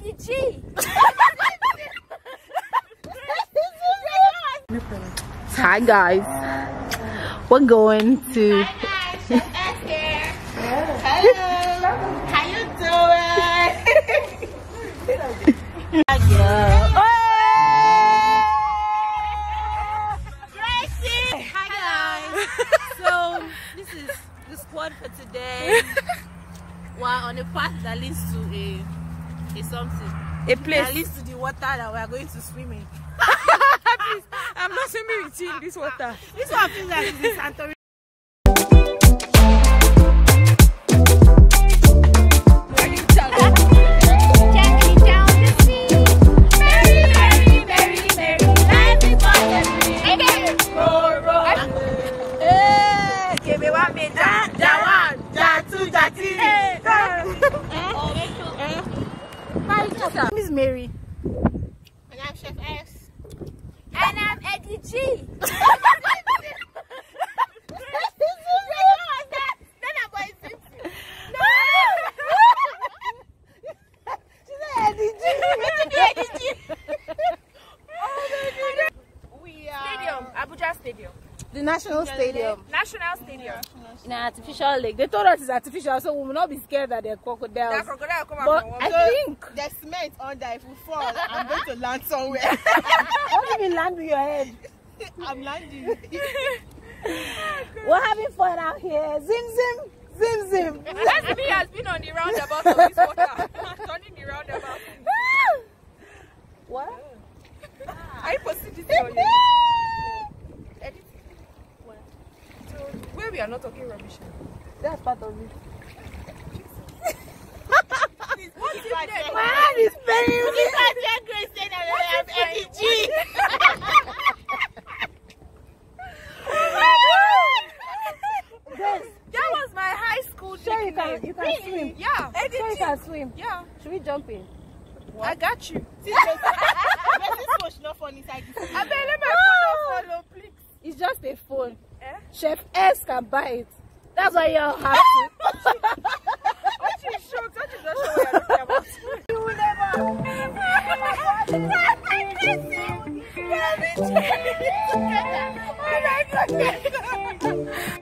G. Hi guys. We're going to How you doing? Gracie. Hi guys. So this is the squad for today. We're on a path that leads to a a something. a That place. leads to the water that we are going to swim in. Please, I'm not swimming with you in this water. This one feels like it's in Santorini. Gently down the sea. Is Mary. And I'm Chef S. And I'm Eddie G. Stadium, Abuja Stadium. The National Stadium. National Stadium. In an artificial lake. They told us it's artificial, so we will not be scared that they're crocodiles. That crocodile come out But from I place. think There's cement under. If we fall, I'm going to land somewhere. how do you land with your head? I'm landing. We're having fun out here. Zim zim, zim zim. SB has been on the roundabout of this water. Turning the roundabout. what? I posted this on your Edit. So, where we are not talking rubbish. That's part of it. What's it there? My hand is paining me. Yes. That was my high school Sure you nickname. can you can swim. Yeah. Sure you can swim. Yeah. Should we jump in? I got you. This one should not fall inside this. I better let my phone follow, oh, please. It's just a phone. Eh? Chef S can buy it. That's why you have to. Aren't you shocked? Not what you're talking about. You will never. Together. Oh my God.